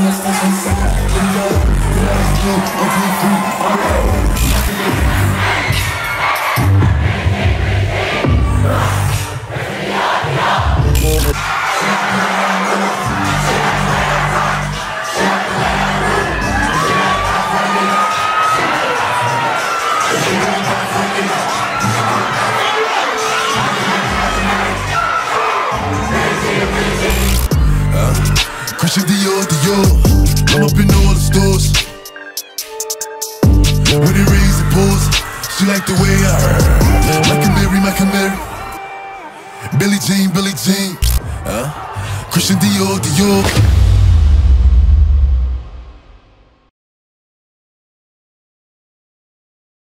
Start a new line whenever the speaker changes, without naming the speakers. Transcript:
Yeah. Christian Dior, Dior. I'm up in all the stores. When it rains, it pours. She like the way I Michael Mary, Michael Mary. Billie Jean, Billie Jean. Uh, Christian Dior, Dior.